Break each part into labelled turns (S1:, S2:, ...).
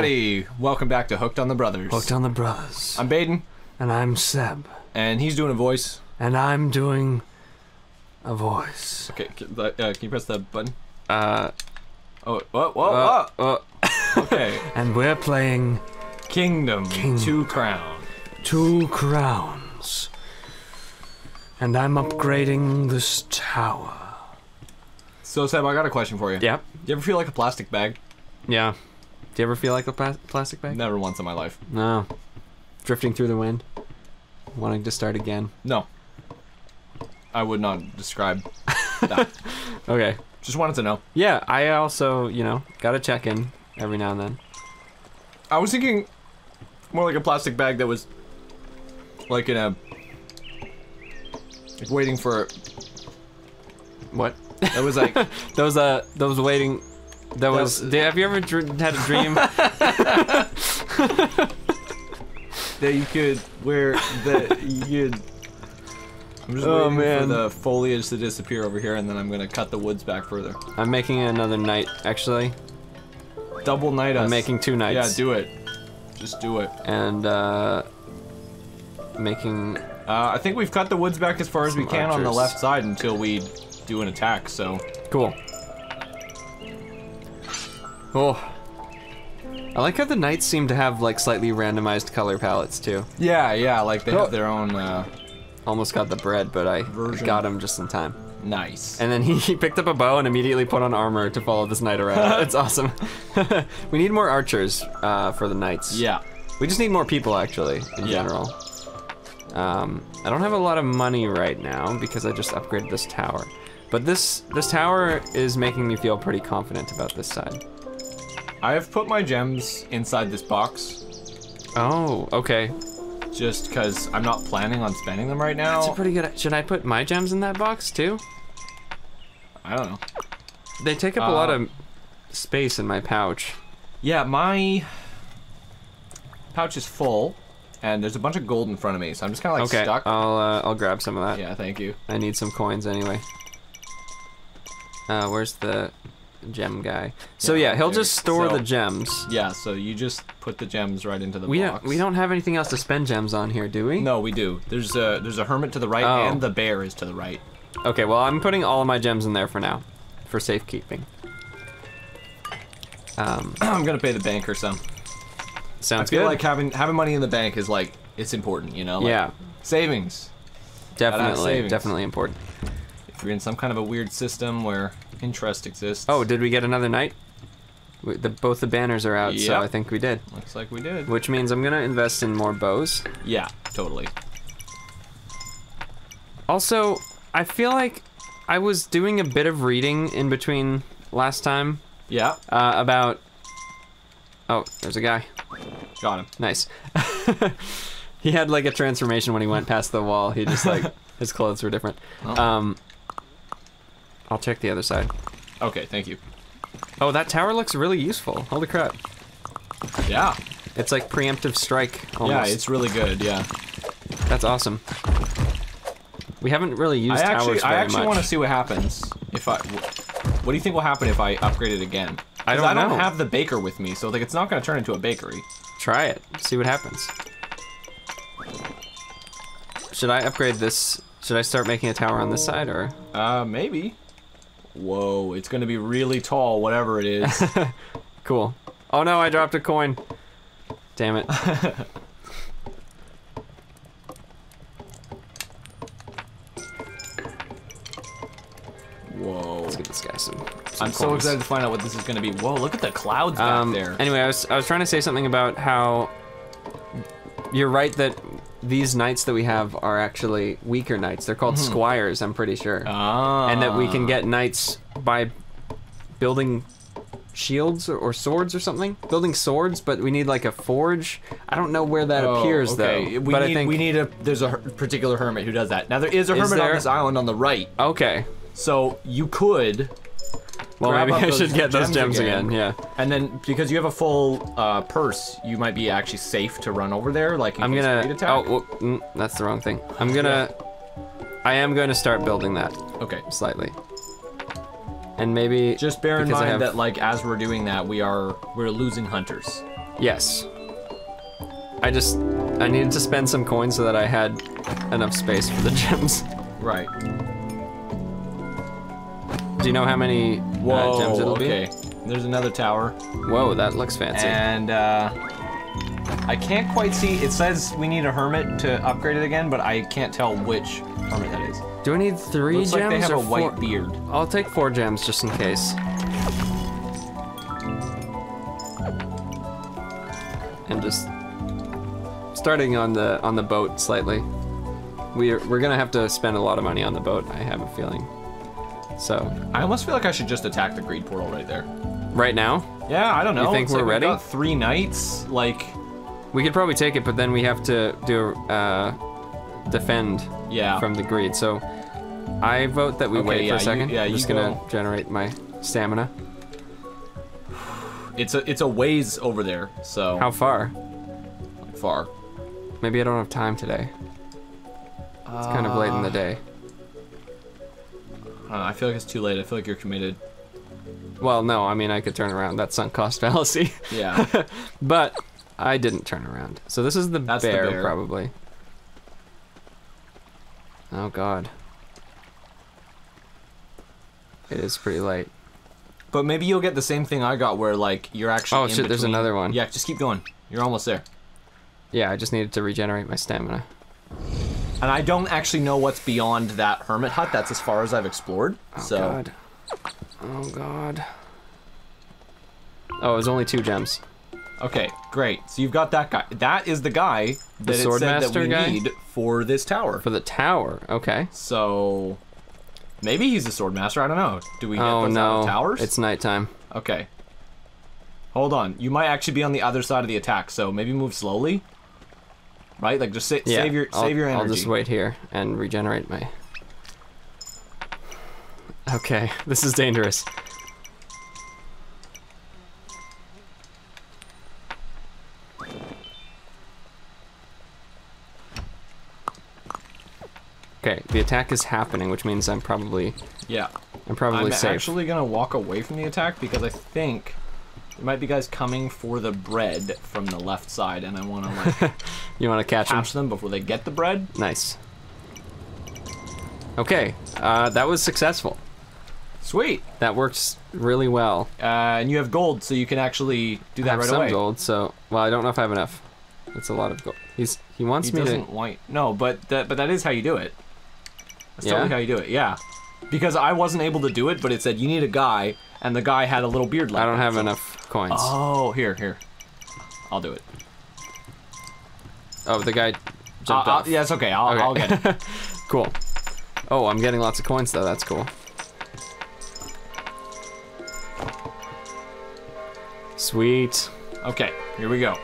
S1: everybody. Welcome back to Hooked on the Brothers.
S2: Hooked on the Brothers.
S1: I'm Bayden,
S2: and I'm Seb.
S1: and he's doing a voice.
S2: And I'm doing a voice.
S1: Okay, c- uh, can you press the button?
S2: Uh,
S1: Oh, whoa, whoa,
S2: uh,
S1: whoa.
S2: uh,
S1: Okay.
S2: and we're playing
S1: Kingdom,
S2: Kingdom.
S1: Two Crown.
S2: Two Crowns. And I'm upgrading this tower.
S1: So, Seb, I got a question for you.
S2: Yep.
S1: Do you ever feel like a plastic bag?
S2: Yeah. Do you ever feel like a pla- plastic bag?
S1: Never once in my life.
S2: No. Drifting through the wind. Wanting to start again.
S1: No. I would not describe that.
S2: Okay.
S1: Just wanted to know.
S2: Yeah, I also, you know, gotta check in every now and then.
S1: I was thinking more like a plastic bag that was like in a like waiting for
S2: What?
S1: that was like
S2: Those uh, those waiting. That was.
S1: was-
S2: have you ever dr- had a dream?
S1: that you could where that you could I'm just
S2: Oh,
S1: waiting for the foliage to disappear over here and then I'm gonna cut the woods back further.
S2: I'm making another knight. Actually,
S1: Double knight.
S2: I'm making two knights.
S1: Yeah,
S2: knights.
S1: do it. Just do it.
S2: and uh, making.
S1: Uh, I think we've cut the woods back as far as we
S2: Some
S1: can on the left side until we do an attack, so
S2: Cool. Oh. I like how the knights seem to have like slightly randomized color palettes too.
S1: Yeah, yeah, like they
S2: Oh.
S1: have their own uh
S2: Almost got the bread, but I
S1: Version.
S2: got him just in time.
S1: nice.
S2: And then he, he picked up a bow and immediately put on armor to follow this knight around. it's awesome. we need more archers uh, for the knights.
S1: yeah.
S2: We just need more people, actually, in
S1: Yeah.
S2: general. Um, I don't have a lot of money right now because I just upgraded this tower. But this this tower is making me feel pretty confident about this side.
S1: I have put my gems inside this box
S2: Oh, okay.
S1: just because I'm not planning on spending them right now.
S2: That's a pretty good. Should I put my gems in that box too?
S1: I don't know.
S2: They take up a lot
S1: Uh,
S2: of space in my pouch.
S1: Yeah, my pouch is full, and there's a bunch of gold in front of me, so I'm just kind of like
S2: okay,
S1: stuck.
S2: I'll uh, I'll grab some of that.
S1: yeah, thank you.
S2: I need some coins anyway. Uh, where's the gem guy? So
S1: Yeah,
S2: yeah, he'll just store
S1: So-
S2: the gems.
S1: Yeah, so you just put the gems right into the
S2: We
S1: box.
S2: don't we don't have anything else to spend gems on here, do we?
S1: No, we do. There's a there's a hermit to the right,
S2: Oh.
S1: and the bear is to the right.
S2: Okay, well I'm putting all of my gems in there for now, for safekeeping. Um,
S1: I'm gonna pay the banker some.
S2: Sounds good.
S1: I feel
S2: good.
S1: like having having money in the bank is like it's important, you know. Like,
S2: yeah,
S1: Savings.
S2: definitely,
S1: savings.
S2: definitely important.
S1: If you're in some kind of a weird system where interest exists.
S2: Oh, did we get another knight? We, the, both the banners are out, so I think we did.
S1: looks like we did.
S2: Which means I'm gonna invest in more bows.
S1: Yeah, totally.
S2: Also, I feel like I was doing a bit of reading in between last time
S1: Yeah,
S2: uh, about. Oh, there's a guy.
S1: got him.
S2: Nice. he had like a transformation when he went past the wall. He just like his clothes were different.
S1: Oh.
S2: Um, I'll check the other side.
S1: Okay, thank you.
S2: Oh, that tower looks really useful. Holy crap!
S1: Yeah,
S2: It's like preemptive strike. Almost.
S1: yeah, it's really good. Yeah,
S2: that's awesome. We haven't really used
S1: I actually
S2: towers very
S1: I actually want to see what happens if I. What do you think will happen if I upgrade it again?
S2: I don't
S1: I don't
S2: know.
S1: have the baker with me, so like it's not gonna turn into a bakery.
S2: Try it. See what happens. Should I upgrade this? Should I start making a tower on this side or?
S1: Uh, maybe. Whoa, it's gonna be really tall, whatever it is.
S2: Cool. Oh no, I dropped a coin. Damn it.
S1: Whoa.
S2: Let's give this guy some. some
S1: I'm so excited to find out what this is gonna be. Whoa, look at the clouds back
S2: Um,
S1: there.
S2: Anyway, I was I was trying to say something about how you're right that these knights that we have are actually weaker knights. They're called squires. I'm pretty sure,
S1: Mm-hmm. Ah.
S2: and that we can get knights by building shields or, or swords or something. Building swords, but we need like a forge. I don't know where that
S1: Oh,
S2: appears
S1: okay.
S2: though.
S1: We
S2: but
S1: need
S2: I think
S1: we need a there's a her- particular hermit who does that. Now there is a
S2: Is
S1: hermit on this island on the right,
S2: okay.
S1: so you could.
S2: Well, maybe I should get those
S1: gems
S2: gems
S1: again.
S2: again. Yeah.
S1: And then because you have a full uh, purse, you might be actually safe to run over there. Like
S2: I'm gonna. Oh, well, mm, that's the wrong thing. I'm gonna. I am going to start building that
S1: okay.
S2: slightly. And maybe
S1: Just bear in mind
S2: have-
S1: that like as we're doing that, we are we're losing hunters.
S2: Yes. I just I needed to spend some coins so that I had enough space for the gems.
S1: Right.
S2: Do you know how many uh, gems it'll
S1: okay. There's another tower.
S2: Whoa, that looks fancy.
S1: And uh, I can't quite see. It says we need a hermit to upgrade it again, but I can't tell which hermit that is.
S2: Do I need three
S1: Looks
S2: gems
S1: like they have
S2: or
S1: a white
S2: four?
S1: beard.
S2: I'll take four gems just in case. And just starting on the on the boat slightly. We're we're gonna have to spend a lot of money on the boat. I have a feeling. So
S1: I almost feel like I should just attack the greed portal right there.
S2: right now
S1: Yeah, I don't know.
S2: You think
S1: It's
S2: we're
S1: like
S2: ready?
S1: got three knights. Like,
S2: we could probably take it, but then we have to do uh, defend
S1: yeah.
S2: from the greed. So I vote that we
S1: Okay,
S2: wait
S1: yeah,
S2: for a
S1: you-
S2: second.
S1: yeah,
S2: I'm just gonna
S1: go.
S2: generate my stamina.
S1: It's a it's a ways over there. So
S2: How far?
S1: far?
S2: Maybe I don't have time today. It's kind of late in the day.
S1: Uh, I feel like it's too late. I feel like you're committed.
S2: Well, no, I mean I could turn around. That's sunk cost fallacy.
S1: Yeah.
S2: but I didn't turn around. So this is the,
S1: That's the
S2: bear,
S1: bear.
S2: probably. Oh god. It is pretty late.
S1: but maybe you'll get the same thing I got, where like you're actually.
S2: Oh, shit, there's another one.
S1: Yeah, just keep going. You're almost there.
S2: Yeah, I just needed to regenerate my stamina.
S1: And I don't actually know what's beyond that hermit hut. That's as far as I've explored.
S2: Oh
S1: so
S2: god. Oh god. Oh, it was only two gems.
S1: okay, great. So you've got that guy. That is the guy that it said that we
S2: guy?
S1: need for this tower.
S2: For the tower, okay.
S1: So maybe he's a swordmaster. I don't know. Do we get
S2: Oh
S1: those out
S2: no,
S1: of towers?
S2: it's nighttime.
S1: Okay. Hold on. You might actually be on the other side of the attack, so maybe move slowly. Right? Like just sa-
S2: Yeah,
S1: save your
S2: I'll,
S1: save your energy.
S2: I'll just wait here and regenerate my. Okay, this is dangerous. Okay, the attack is happening, which means I'm probably
S1: Yeah.
S2: I'm probably
S1: I'm
S2: safe.
S1: actually gonna walk away from the attack because I think there might be guys coming for the bread from the left side, and I want to like
S2: You want to catch
S1: catch them before they get the bread.
S2: Nice. Okay, uh, that was successful.
S1: Sweet.
S2: That works really well.
S1: Uh, and you have gold, so you can actually do that I
S2: have
S1: right
S2: some
S1: away.
S2: gold, so well, I don't know if I have enough. That's a lot of gold. He's he wants
S1: He
S2: me
S1: doesn't
S2: to.
S1: want no, but that but that is how you do it. That's
S2: Yeah?
S1: totally how you do it. Yeah. Because I wasn't able to do it, but it said you need a guy, and the guy had a little beard like
S2: I don't have
S1: so-
S2: enough coins.
S1: Oh, here, here. I'll do it.
S2: Oh, the guy
S1: Uh,
S2: jumped
S1: I'll-
S2: off.
S1: yeah, it's okay. I'll,
S2: Okay.
S1: I'll get it.
S2: Cool. Oh, I'm getting lots of coins though. That's cool. Sweet.
S1: Okay, here we go.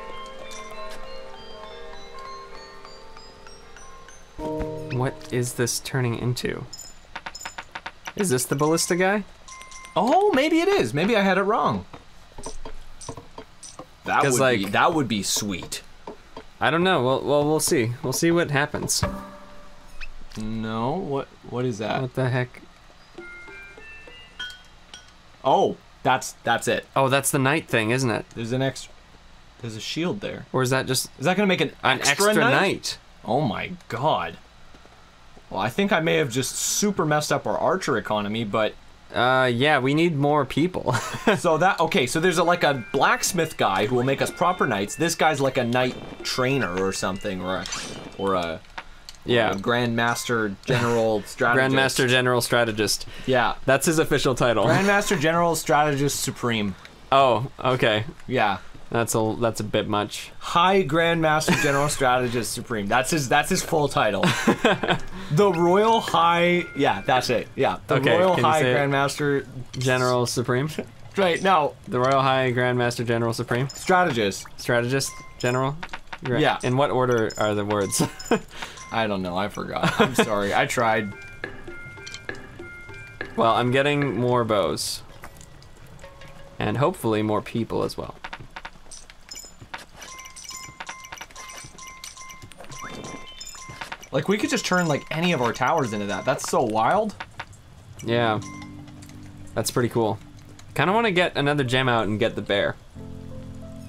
S2: What is this turning into? Is this the ballista guy?
S1: Oh, maybe it is. Maybe I had it wrong. That would be
S2: like-
S1: that would be sweet.
S2: I don't know. Well, well, we'll see. We'll see what happens.
S1: No, what what is that?
S2: What the heck?
S1: Oh, that's that's it.
S2: Oh, that's the knight thing, isn't it?
S1: There's an extra. There's a shield there.
S2: Or is that just
S1: Is that gonna make an,
S2: an
S1: extra,
S2: extra,
S1: knight?
S2: knight?
S1: Oh my god. Well, I think I may have just super messed up our archer economy, but
S2: Uh, yeah, we need more people.
S1: so that okay. So there's a, like a blacksmith guy who will make us proper knights. This guy's like a knight trainer or something, or a or a,
S2: yeah.
S1: grandmaster general strategist.
S2: Grandmaster General Strategist.
S1: Yeah,
S2: That's his official title.
S1: Grandmaster General Strategist Supreme.
S2: oh, okay.
S1: Yeah.
S2: That's a that's a bit much.
S1: High Grandmaster General Strategist Supreme. That's his that's his full title. the Royal High Yeah, that's it. Yeah. The
S2: Okay,
S1: Royal High? Grandmaster
S2: General Supreme.
S1: Right, no.
S2: The Royal High Grandmaster General Supreme.
S1: Strategist.
S2: Strategist General. Gra-
S1: Yeah.
S2: In what order are the words?
S1: I don't know, I forgot. I'm sorry. I tried.
S2: well, I'm getting more bows. And hopefully more people as well.
S1: Like we could just turn like any of our towers into that. That's so wild.
S2: Yeah. That's pretty cool. Kind of want to get another gem out and get the bear.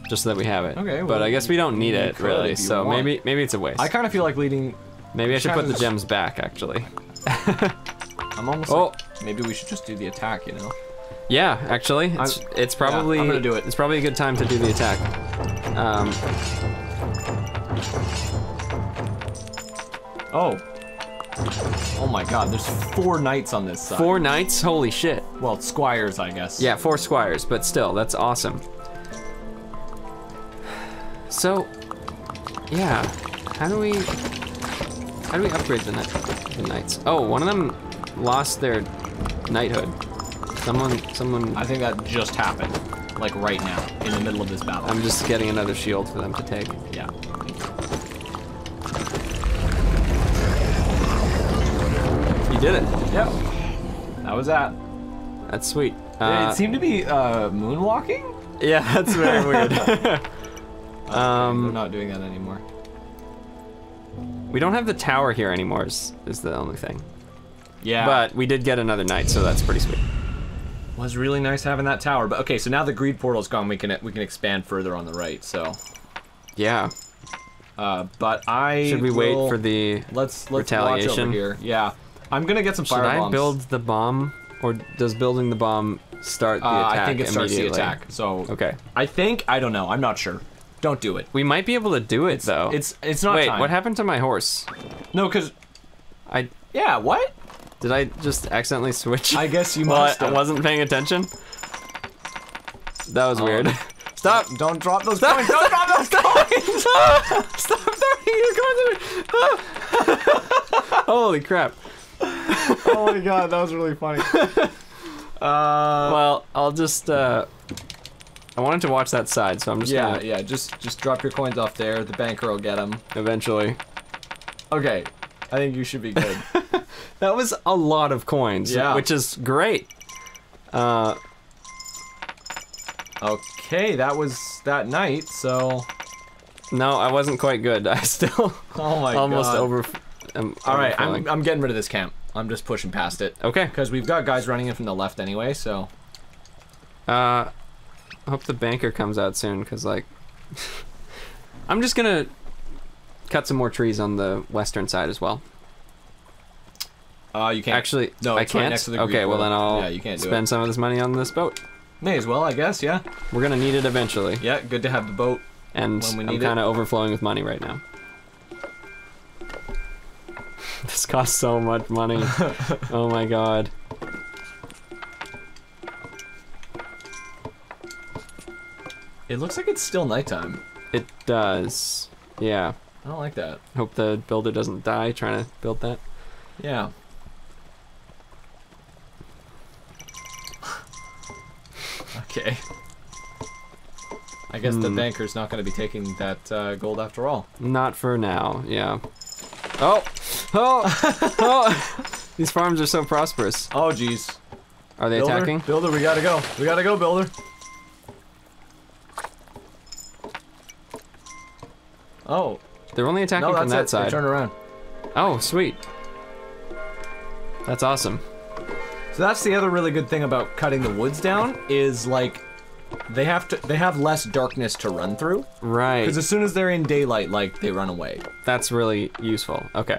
S2: just so that we have it.
S1: Okay,
S2: but I guess we don't need it really. So
S1: want.
S2: maybe maybe it's a waste.
S1: I kind of feel like leading.
S2: maybe I should put the gems back actually.
S1: I'm almost.
S2: Oh.
S1: like, maybe we should just do the attack. You know.
S2: Yeah, actually, it's it's probably
S1: I'm gonna do it.
S2: It's probably a good time to do the attack. Um,
S1: Oh. Oh my God! There's four knights on this side.
S2: four knights. Holy shit.
S1: Well, squires, I guess.
S2: Yeah, four squires, but still, that's awesome. So, yeah, how do we how do we upgrade the, the knights? Oh, one of them lost their knighthood. Someone, someone.
S1: I think that just happened, like right now, in the middle of this battle.
S2: I'm just getting another shield for them to take.
S1: yeah.
S2: Did it.
S1: Yep. That was that.
S2: That's sweet. Uh,
S1: it seemed to be uh, moonwalking.
S2: yeah, that's very weird.
S1: We're
S2: um,
S1: not doing that anymore.
S2: we don't have the tower here anymore. Is, is the only thing.
S1: Yeah.
S2: But we did get another knight, so that's pretty sweet.
S1: was really nice having that tower. But okay, so now the greed portal's gone. We can we can expand further on the right. So,
S2: Yeah.
S1: uh, but I
S2: Should we wait for the?
S1: let's let's watch
S2: retaliation?
S1: over here. Yeah, I'm gonna get some
S2: Should
S1: fire
S2: I
S1: bombs.
S2: build the bomb, or does building the bomb start the
S1: Uh,
S2: attack
S1: I think it starts the attack. So
S2: Okay.
S1: I think I don't know. I'm not sure. Don't do it.
S2: We might be able to do it though.
S1: It's it's not
S2: Wait,
S1: time.
S2: what happened to my horse?
S1: No, because
S2: I
S1: yeah, what?
S2: did I just accidentally switch?
S1: I guess you must
S2: I, wasn't paying attention. That was
S1: Um,
S2: weird. Stop!
S1: Don't drop those
S2: Stop!
S1: coins. Don't drop those coins.
S2: Stop! Stop throwing your coins! Holy crap!
S1: Oh my god, that was really funny. Uh,
S2: Well, I'll just. uh... I wanted to watch that side, so I'm just
S1: yeah,
S2: gonna
S1: yeah. Just just drop your coins off there. The banker will get them.
S2: eventually.
S1: Okay, I think you should be good.
S2: That was a lot of coins,
S1: Yeah.
S2: which is great. Uh,
S1: okay, that was that night. So,
S2: no, I wasn't quite good. I still
S1: oh my
S2: almost
S1: god.
S2: over. Um,
S1: All right, I'm. I'm getting rid of this camp. I'm just pushing past it
S2: okay.
S1: because we've got guys running in from the left anyway. So,
S2: Uh, I hope the banker comes out soon, because like, I'm just gonna cut some more trees on the western side as well.
S1: uh, you can't
S2: Actually,
S1: No,
S2: I can't.
S1: to the
S2: okay, well then I'll
S1: Yeah, you can't
S2: spend some of this money on this boat.
S1: May as well, I guess. Yeah.
S2: We're gonna need it eventually,
S1: Yeah. Good to have the boat.
S2: and
S1: When we
S2: I'm kind of overflowing with money right now. this costs so much money. oh my god.
S1: It looks like it's still nighttime.
S2: It does. Yeah.
S1: I don't like that.
S2: Hope the builder doesn't die trying to build that.
S1: Yeah. okay. I guess the
S2: Hmm.
S1: banker's not going to be taking that uh, gold after all.
S2: Not for now, yeah. Oh! Oh! oh! These farms are so prosperous.
S1: Oh, jeez.
S2: Are they
S1: Builder,
S2: attacking?
S1: Builder, we gotta go. We gotta go, Builder. Oh,
S2: They're only attacking
S1: no,
S2: from that
S1: it. They
S2: side.
S1: Turn around.
S2: Oh, sweet. That's awesome.
S1: So that's the other really good thing about cutting the woods down is like they have to they have less darkness to run through
S2: Right.
S1: because as soon as they're in daylight, like they run away.
S2: That's really useful. Okay.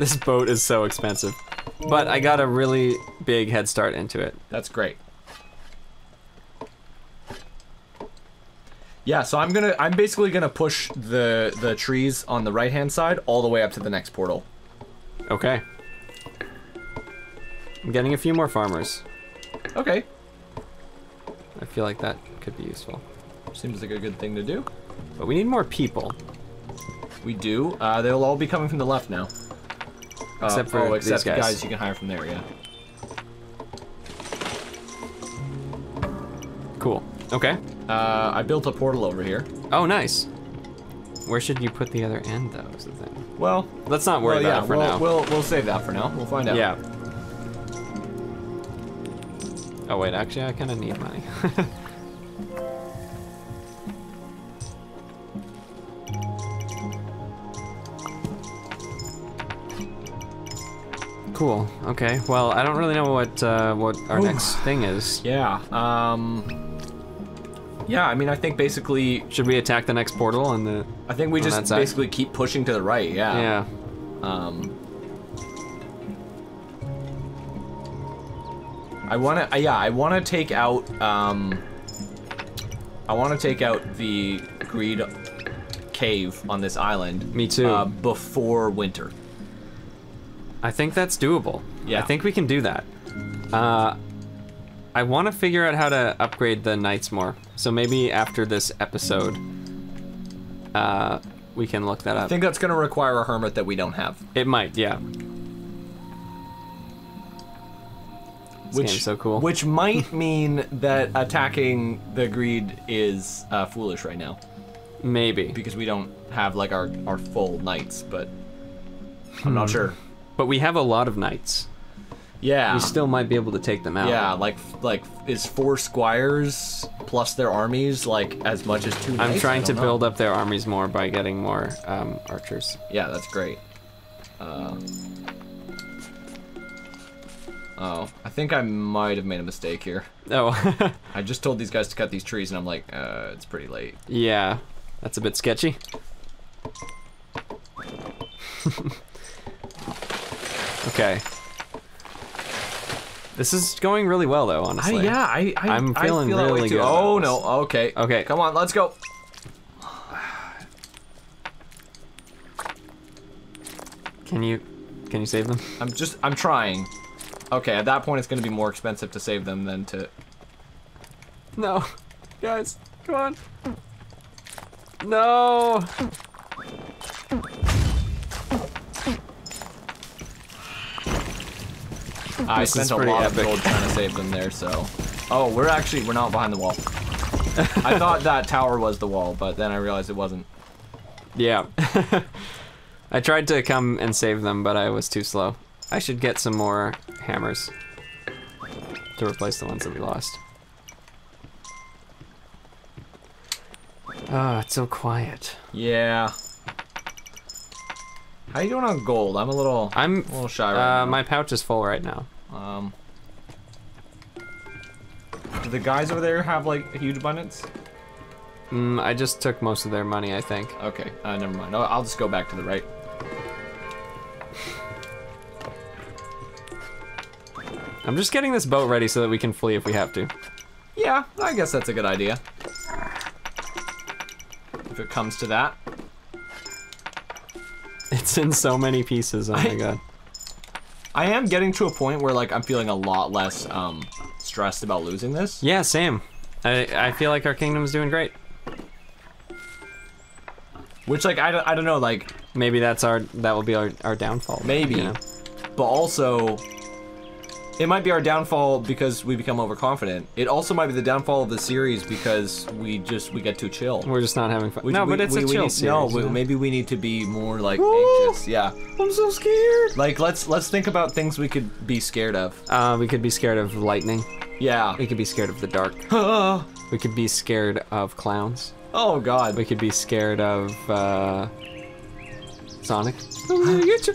S2: This boat is so expensive. But I got a really big head start into it.
S1: That's great. Yeah, so I'm gonna I'm basically gonna push the the trees on the right hand side all the way up to the next portal.
S2: Okay. I'm getting a few more farmers.
S1: Okay,
S2: I feel like that could be useful.
S1: seems like a good thing to do.
S2: But we need more people.
S1: We do. Uh, they'll all be coming from the left now. Uh,
S2: Except for
S1: oh, except
S2: these guys.
S1: guys you can hire from there. Yeah.
S2: Cool. Okay.
S1: Uh, I built a portal over here.
S2: Oh, nice. Where should you put the other end, though, is the thing.
S1: Well,
S2: Let's not worry
S1: well, yeah,
S2: about it for
S1: we'll,
S2: now.
S1: we'll we'll save that for now. We'll find out.
S2: Yeah. Oh, wait, actually, I kind of need money. cool. Okay. Well, I don't really know what uh, what our
S1: Ooh.
S2: next thing is.
S1: Yeah. Um. Yeah, I mean, I think basically,
S2: Should we attack the next portal and the?
S1: I think we just basically keep pushing to the right. Yeah.
S2: Yeah.
S1: Um. I want to. Yeah, I want to take out. Um. I want to take out the greed cave on this island.
S2: Me too.
S1: Uh, before winter.
S2: I think that's doable.
S1: Yeah.
S2: I think we can do that. Uh, I want to figure out how to upgrade the knights more. So maybe after this episode, uh, we can look that up.
S1: I think that's going to require a hermit that we don't have.
S2: it might, yeah. This
S1: which
S2: so cool.
S1: Which might mean that attacking the greed is uh, foolish right now
S2: maybe.
S1: because we don't have like our our full knights. But I'm not sure.
S2: But we have a lot of knights.
S1: Yeah.
S2: We still might be able to take them out.
S1: yeah, like like is four squires plus their armies like as much as two. knights?
S2: I'm
S1: trying
S2: to
S1: know.
S2: build up their armies more by getting more um, archers.
S1: Yeah, that's great. Uh, oh, I think I might have made a mistake here.
S2: Oh,
S1: I just told these guys to cut these trees, and I'm like, uh, it's pretty late.
S2: yeah. That's a bit sketchy. okay. This is going really well, though,
S1: I,
S2: honestly.
S1: yeah, I, I
S2: I'm
S1: I
S2: feeling
S1: feel that
S2: really good
S1: Oh no, okay,
S2: Okay.
S1: come on, let's go.
S2: Can you, can you save them?
S1: I'm just, I'm trying. Okay, at that point, it's gonna be more expensive to save them than to.
S2: No, guys, come on. No.
S1: I
S2: This
S1: spent a lot
S2: epic.
S1: of gold trying to save them there, so. Oh, we're actually we're not behind the wall. I thought that tower was the wall, but then I realized it wasn't.
S2: Yeah. I tried to come and save them, but I was too slow. I should get some more hammers to replace the ones that we lost. Oh, it's so quiet.
S1: Yeah. How you doing on gold? I'm a little,
S2: I'm.
S1: a little shy right
S2: Uh,
S1: now.
S2: my pouch is full right now.
S1: Um, do the guys over there have like a huge abundance?
S2: Mm, I just took most of their money, I think.
S1: Okay, uh, never mind. No, I'll just go back to the right.
S2: I'm just getting this boat ready so that we can flee if we have to.
S1: Yeah, I guess that's a good idea. If it comes to that.
S2: It's in so many pieces. Oh my god.
S1: I am getting to a point where like I'm feeling a lot less um stressed about losing this.
S2: Yeah, same. I I feel like our kingdom's doing great.
S1: Which like I don't, I don't know like
S2: Maybe that's our that will be our, our downfall.
S1: Maybe.
S2: you know?
S1: but also it might be our downfall because we become overconfident. It also might be the downfall of the series because we just we get too chill.
S2: We're just not having fun.
S1: We-
S2: no,
S1: we-
S2: but it's
S1: we-
S2: a
S1: we
S2: chill
S1: need-
S2: series.
S1: No, we-
S2: you
S1: maybe we need to be more like anxious. Yeah.
S2: I'm so scared.
S1: Like let's let's think about things we could be scared of.
S2: Uh, we could be scared of lightning.
S1: Yeah.
S2: We could be scared of the dark. We could be scared of clowns.
S1: Oh God.
S2: We could be scared of uh, Sonic. I'm gonna get you.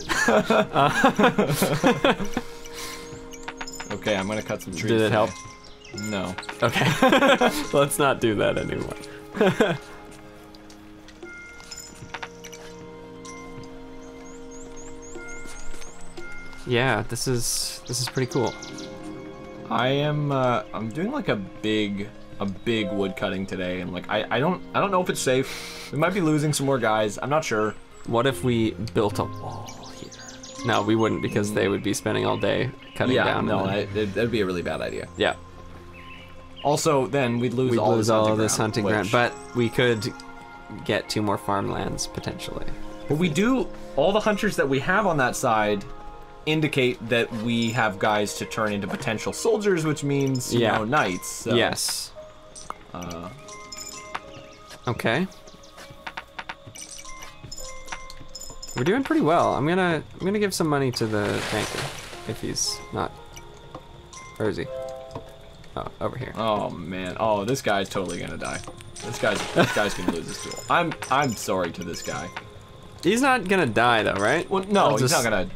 S1: Okay, I'm gonna cut some trees.
S2: Did it
S1: today.
S2: help?
S1: No.
S2: Okay. Let's not do that anymore. yeah, this is this is pretty cool.
S1: I am uh I'm doing like a big a big wood cutting today and like I I don't I don't know if it's safe. We might be losing some more guys. I'm not sure.
S2: What if we built a wall? No, we wouldn't because they would be spending all day cutting
S1: yeah,
S2: down.
S1: no,
S2: and then-
S1: I, it, that'd be a really bad idea.
S2: yeah.
S1: Also, then we'd lose
S2: We'd
S1: all
S2: lose
S1: this
S2: all
S1: hunting
S2: of this
S1: ground,
S2: hunting ground,
S1: which-
S2: but we could get two more farmlands potentially.
S1: But we do all the hunters that we have on that side indicate that we have guys to turn into potential soldiers, which means you
S2: Yeah.
S1: know knights. So,
S2: Yes.
S1: Uh,
S2: Okay. We're doing pretty well. I'm gonna I'm gonna give some money to the banker if he's not. Where is he? Oh, over here.
S1: oh man. Oh, this guy's totally gonna die. This guy's this guy's gonna lose his duel. I'm I'm sorry to this guy.
S2: He's not gonna die though, right?
S1: Well, no, he's not gonna.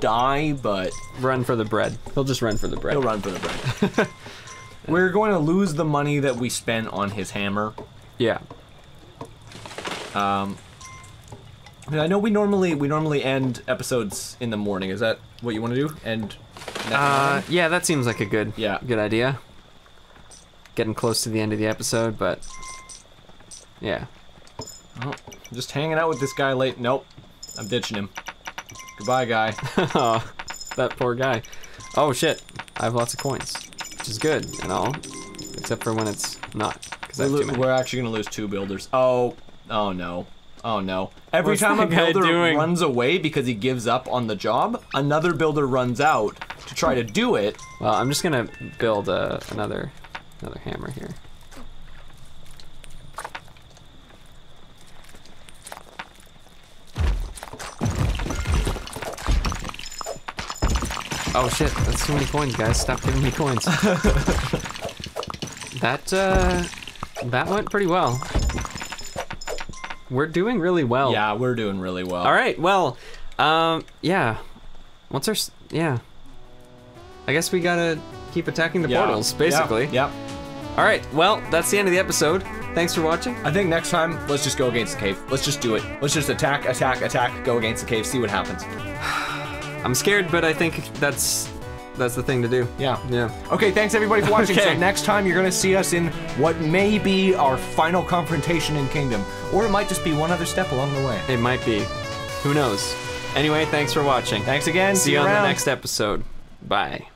S1: die, but
S2: Run for the bread. He'll just run for the bread.
S1: he'll run for the bread. We're going to lose the money that we spent on his hammer.
S2: Yeah.
S1: Um, I know we normally we normally end episodes in the morning. Is that what you want to do? End.
S2: Uh, yeah, that seems like a good,
S1: Yeah.
S2: good idea. Getting close to the end of the episode, but yeah.
S1: Oh, just hanging out with this guy late. Nope, I'm ditching him. Goodbye, guy.
S2: oh, that poor guy. Oh shit! I have lots of coins, which is good and all, except for when it's not, because I
S1: We're,
S2: too
S1: lo- we're actually gonna lose two builders. Oh, oh no. Oh no. Every
S2: What's
S1: time a builder
S2: doing?
S1: runs away because he gives up on the job, another builder runs out to try to do it.
S2: Well, I'm just gonna build uh, another, another hammer here. Oh shit, that's too many coins, guys. Stop giving me coins. that, uh, that went pretty well. We're doing really well.
S1: Yeah, we're doing really well.
S2: All right, well, um, yeah. What's our, yeah. I guess we gotta keep attacking the
S1: Yeah.
S2: portals, basically.
S1: Yep. yep.
S2: All right, well, that's the end of the episode. Thanks for watching.
S1: I think next time, let's just go against the cave. Let's just do it. Let's just attack, attack, attack, go against the cave, see what happens.
S2: I'm scared, but I think that's that's the thing to do.
S1: Yeah.
S2: Yeah.
S1: Okay, thanks everybody for watching.
S2: Okay.
S1: So next time you're gonna see us in what may be our final confrontation in Kingdom, or it might just be one other step along the way.
S2: It might be. Who knows? Anyway, thanks for watching.
S1: Thanks again.
S2: See you on the next episode. Bye.